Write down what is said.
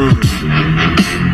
Mm.